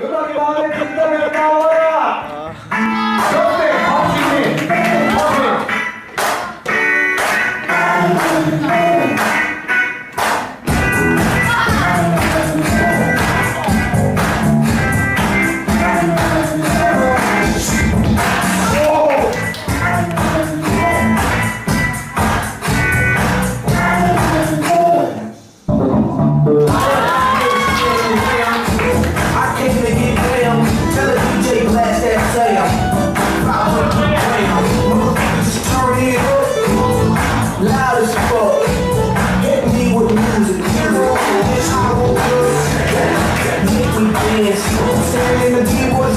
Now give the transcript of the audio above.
음악이 마음에 든다면 나와라. 선배 박진이 박진 damn. Damn. Just turn it. Loud as fuck. Hit me with music. Me dance. In the D-Boys